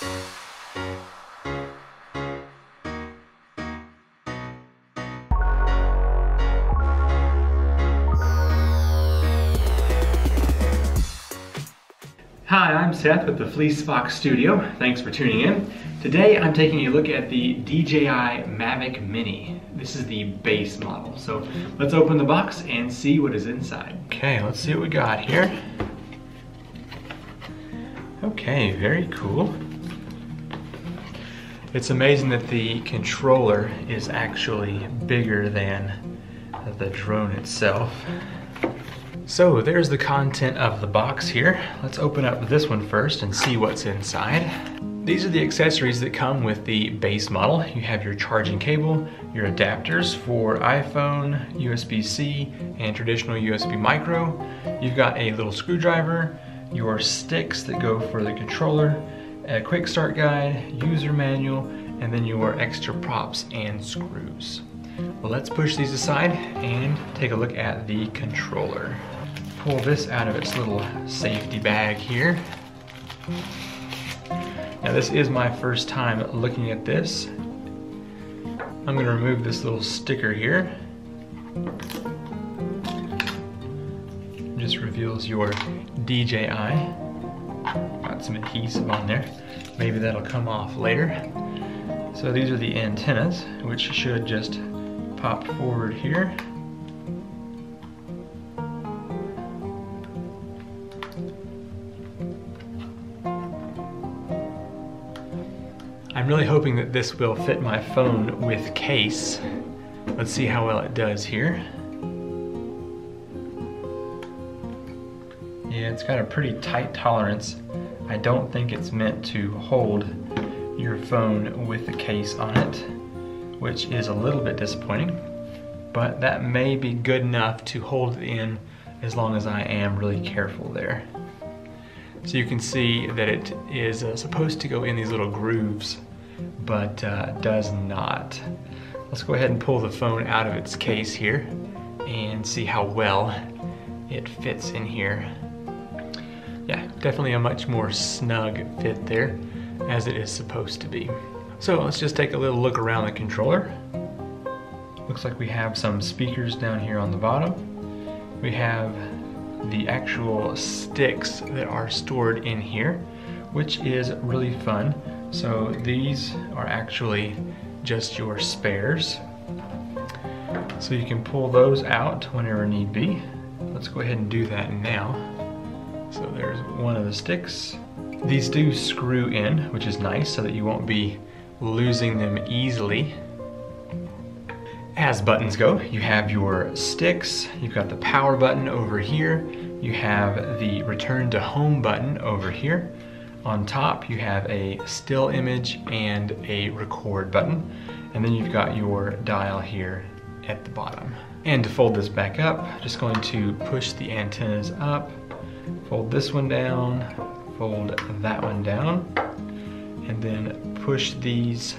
Hi, I'm Seth with the Fleecefox Studio. Thanks for tuning in. Today I'm taking a look at the DJI Mavic Mini. This is the base model. So let's open the box and see what is inside. Okay, let's see what we got here. Okay, very cool. It's amazing that the controller is actually bigger than the drone itself. So there's the content of the box here. Let's open up this one first and see what's inside. These are the accessories that come with the base model. You have your charging cable, your adapters for iPhone, USB-C, and traditional USB micro. You've got a little screwdriver, your sticks that go for the controller, a quick start guide, user manual, and then your extra props and screws. Well, let's push these aside and take a look at the controller pull this out of its little safety bag here. Now this is my first time looking at this. I'm gonna remove this little sticker here. It just reveals your DJI. Got some adhesive on there. Maybe that'll come off later. So these are the antennas, which should just pop forward here. I'm really hoping that this will fit my phone with case. Let's see how well it does here. Yeah, it's got a pretty tight tolerance. I don't think it's meant to hold your phone with the case on it, which is a little bit disappointing, but that may be good enough to hold it in as long as I am really careful there. So you can see that it is uh, supposed to go in these little grooves but uh, does not. Let's go ahead and pull the phone out of its case here and see how well it fits in here. Yeah, definitely a much more snug fit there as it is supposed to be. So let's just take a little look around the controller. Looks like we have some speakers down here on the bottom. We have the actual sticks that are stored in here, which is really fun. So these are actually just your spares. So you can pull those out whenever need be. Let's go ahead and do that now. So there's one of the sticks. These do screw in, which is nice so that you won't be losing them easily. As buttons go, you have your sticks, you've got the power button over here, you have the return to home button over here, on top you have a still image and a record button and then you've got your dial here at the bottom. And to fold this back up, just going to push the antennas up, fold this one down, fold that one down, and then push these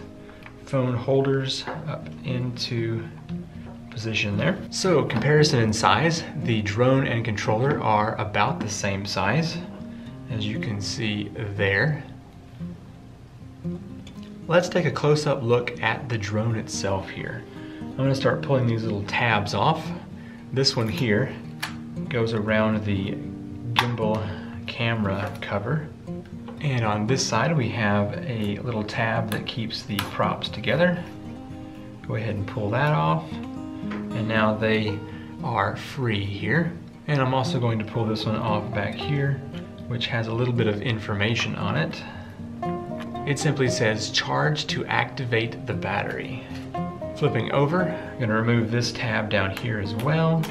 phone holders up into position there. So comparison in size, the drone and controller are about the same size as you can see there. Let's take a close-up look at the drone itself here. I'm gonna start pulling these little tabs off. This one here goes around the gimbal camera cover. And on this side we have a little tab that keeps the props together. Go ahead and pull that off. And now they are free here. And I'm also going to pull this one off back here which has a little bit of information on it. It simply says charge to activate the battery. Flipping over, I'm gonna remove this tab down here as well.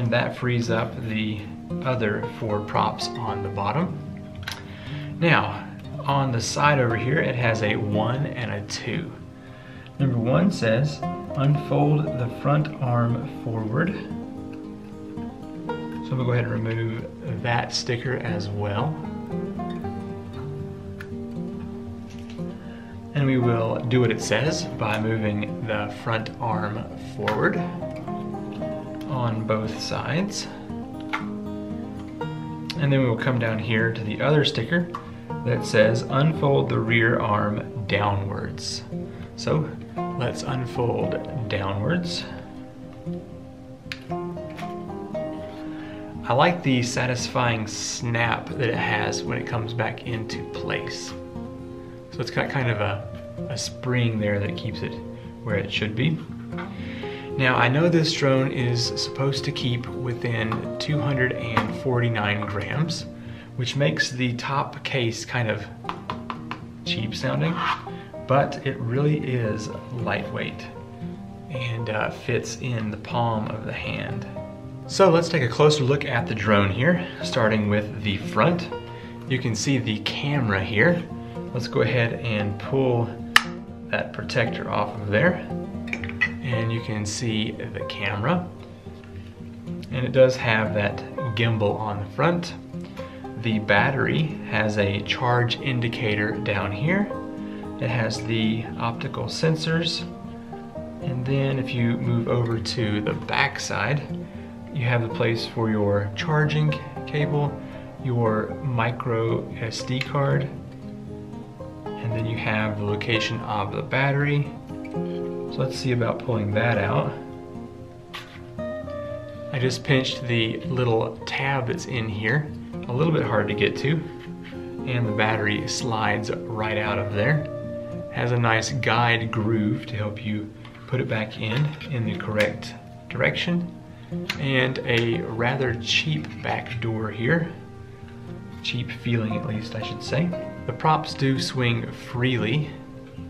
And that frees up the other four props on the bottom. Now, on the side over here, it has a one and a two. Number one says, unfold the front arm forward so I'm gonna go ahead and remove that sticker as well. And we will do what it says by moving the front arm forward on both sides. And then we will come down here to the other sticker that says unfold the rear arm downwards. So let's unfold downwards. I like the satisfying snap that it has when it comes back into place. So it's got kind of a, a spring there that keeps it where it should be. Now I know this drone is supposed to keep within 249 grams, which makes the top case kind of cheap sounding, but it really is lightweight and uh, fits in the palm of the hand. So let's take a closer look at the drone here, starting with the front. You can see the camera here. Let's go ahead and pull that protector off of there. And you can see the camera. And it does have that gimbal on the front. The battery has a charge indicator down here. It has the optical sensors. And then if you move over to the back side, you have the place for your charging cable, your micro SD card, and then you have the location of the battery. So let's see about pulling that out. I just pinched the little tab that's in here, a little bit hard to get to, and the battery slides right out of there. Has a nice guide groove to help you put it back in in the correct direction and a rather cheap back door here. Cheap feeling at least I should say. The props do swing freely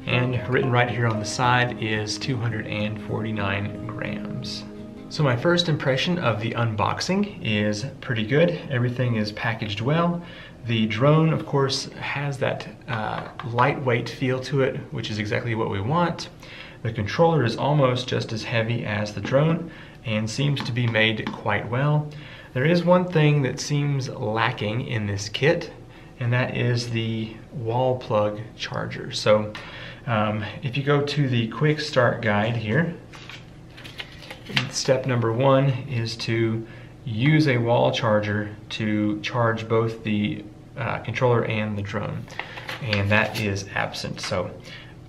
and written right here on the side is 249 grams. So my first impression of the unboxing is pretty good. Everything is packaged well. The drone, of course, has that uh, lightweight feel to it, which is exactly what we want. The controller is almost just as heavy as the drone, and seems to be made quite well. There is one thing that seems lacking in this kit, and that is the wall plug charger. So um, if you go to the quick start guide here, step number one is to use a wall charger to charge both the uh, controller and the drone. And that is absent. So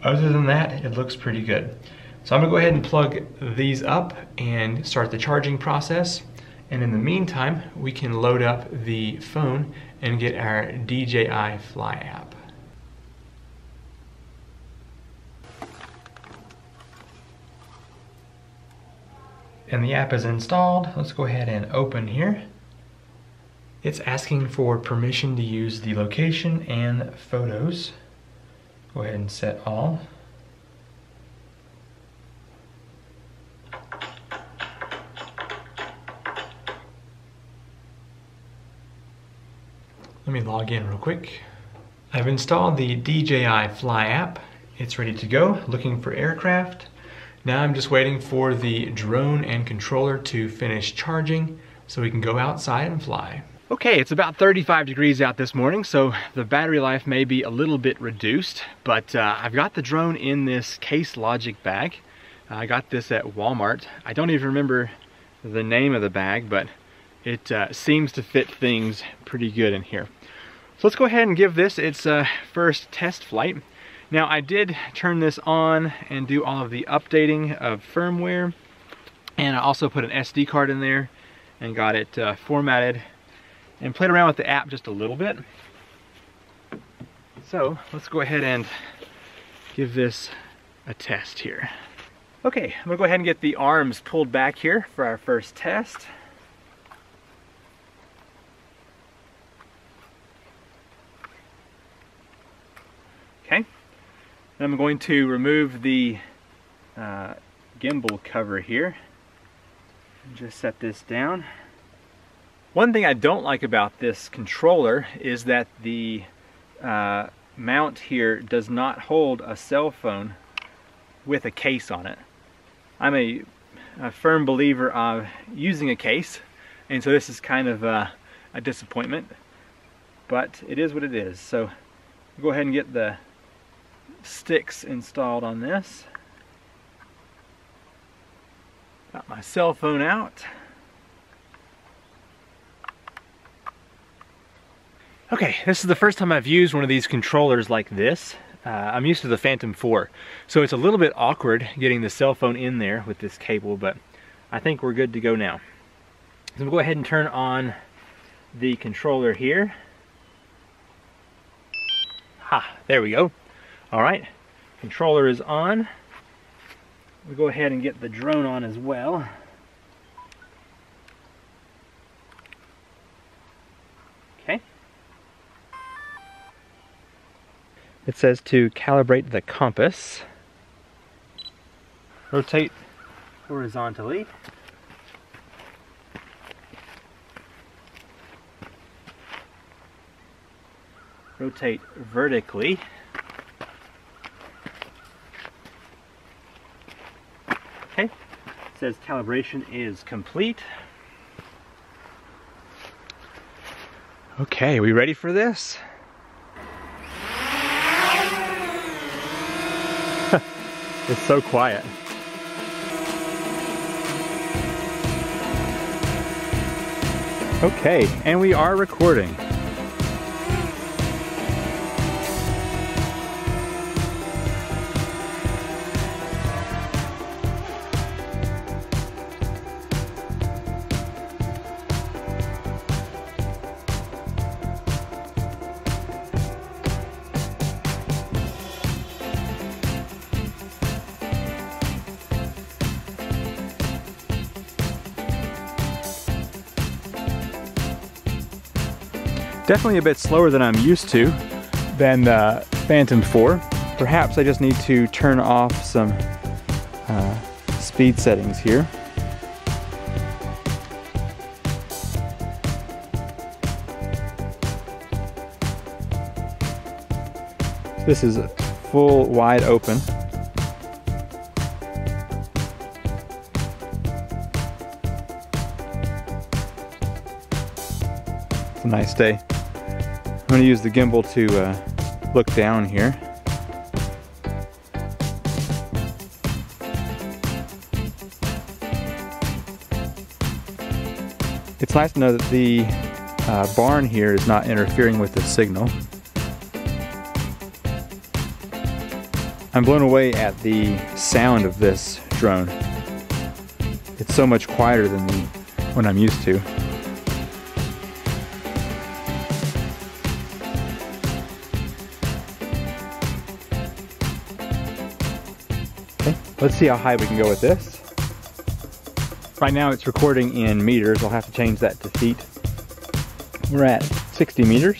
other than that, it looks pretty good. So I'm gonna go ahead and plug these up and start the charging process. And in the meantime, we can load up the phone and get our DJI Fly app. And the app is installed. Let's go ahead and open here. It's asking for permission to use the location and photos. Go ahead and set all. Let me log in real quick. I've installed the DJI Fly app. It's ready to go, looking for aircraft. Now I'm just waiting for the drone and controller to finish charging so we can go outside and fly. Okay, it's about 35 degrees out this morning, so the battery life may be a little bit reduced, but uh, I've got the drone in this Case Logic bag. I got this at Walmart. I don't even remember the name of the bag, but it uh, seems to fit things pretty good in here. So let's go ahead and give this its uh, first test flight. Now I did turn this on and do all of the updating of firmware and I also put an SD card in there and got it uh, formatted and played around with the app just a little bit. So let's go ahead and give this a test here. Okay, I'm gonna go ahead and get the arms pulled back here for our first test. Okay, then I'm going to remove the uh, gimbal cover here. Just set this down. One thing I don't like about this controller is that the uh, mount here does not hold a cell phone with a case on it. I'm a, a firm believer of using a case and so this is kind of a, a disappointment but it is what it is so go ahead and get the sticks installed on this. Got my cell phone out. Okay, this is the first time I've used one of these controllers like this. Uh, I'm used to the Phantom 4, so it's a little bit awkward getting the cell phone in there with this cable, but I think we're good to go now. So we'll go ahead and turn on the controller here. Ha, there we go. All right, controller is on. We'll go ahead and get the drone on as well. Okay. It says to calibrate the compass. Rotate horizontally. rotate vertically. Okay, it says calibration is complete. Okay, we ready for this? it's so quiet. Okay, and we are recording. Definitely a bit slower than I'm used to than the Phantom 4. Perhaps I just need to turn off some uh, speed settings here. This is full wide open. It's a nice day. I'm going to use the gimbal to uh, look down here. It's nice to know that the uh, barn here is not interfering with the signal. I'm blown away at the sound of this drone. It's so much quieter than the one I'm used to. Let's see how high we can go with this. Right now it's recording in meters. I'll have to change that to feet. We're at 60 meters.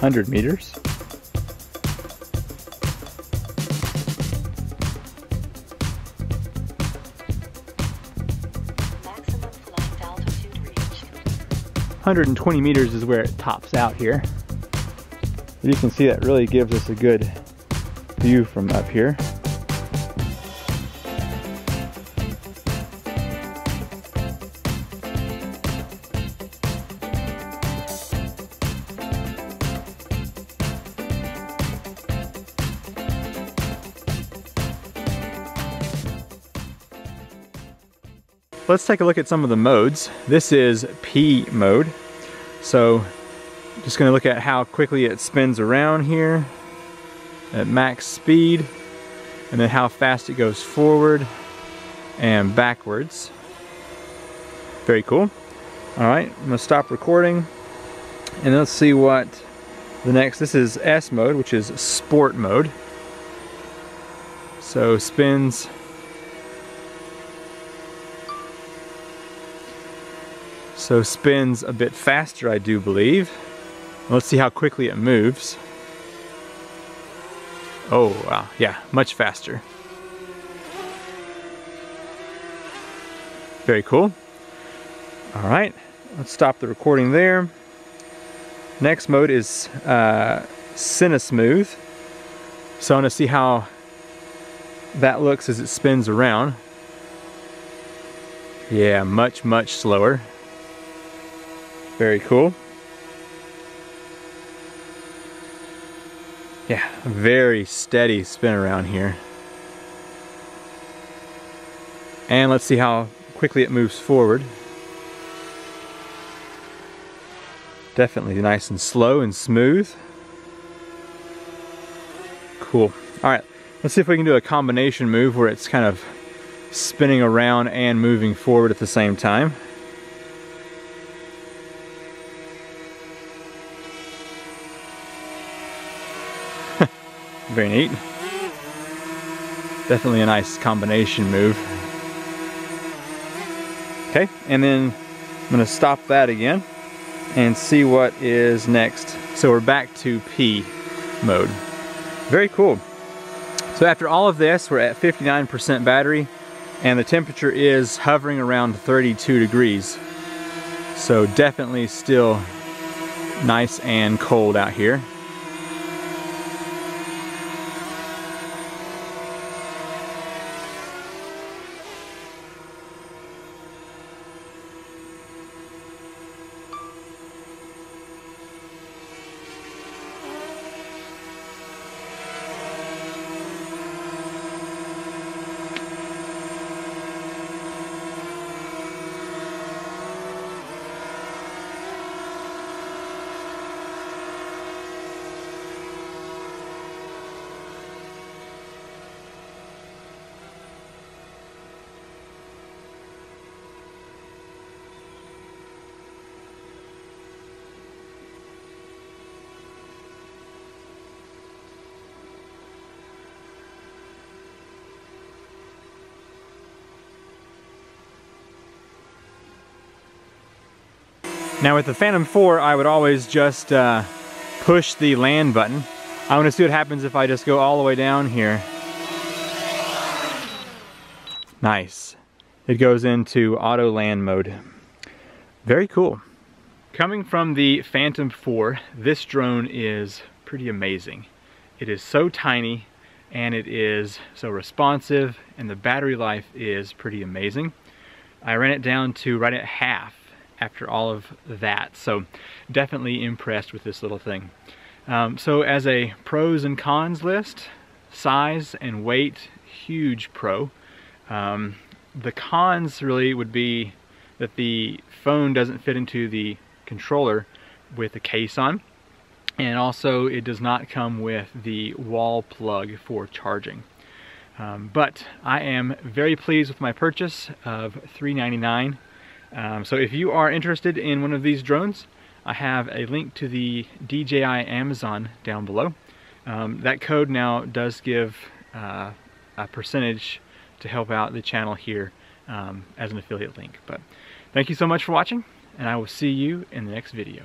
100 meters. Hundred and twenty meters is where it tops out here. You can see that really gives us a good view from up here. Let's take a look at some of the modes. This is P mode. So just gonna look at how quickly it spins around here at max speed and then how fast it goes forward and backwards. Very cool. All right, I'm gonna stop recording and let's see what the next, this is S mode, which is sport mode. So spins So spins a bit faster, I do believe. Let's see how quickly it moves. Oh, wow, yeah, much faster. Very cool. All right, let's stop the recording there. Next mode is uh, Cinesmooth. So I want to see how that looks as it spins around. Yeah, much, much slower. Very cool. Yeah, very steady spin around here. And let's see how quickly it moves forward. Definitely nice and slow and smooth. Cool. All right, let's see if we can do a combination move where it's kind of spinning around and moving forward at the same time. Very neat. Definitely a nice combination move. Okay, and then I'm gonna stop that again and see what is next. So we're back to P mode. Very cool. So after all of this, we're at 59% battery and the temperature is hovering around 32 degrees. So definitely still nice and cold out here. Now with the Phantom 4, I would always just uh, push the land button. I want to see what happens if I just go all the way down here. Nice. It goes into auto land mode. Very cool. Coming from the Phantom 4, this drone is pretty amazing. It is so tiny and it is so responsive and the battery life is pretty amazing. I ran it down to right at half after all of that. So definitely impressed with this little thing. Um, so as a pros and cons list, size and weight, huge pro. Um, the cons really would be that the phone doesn't fit into the controller with a case on and also it does not come with the wall plug for charging. Um, but I am very pleased with my purchase of $399 um, so if you are interested in one of these drones, I have a link to the DJI Amazon down below. Um, that code now does give uh, a percentage to help out the channel here um, as an affiliate link. But thank you so much for watching, and I will see you in the next video.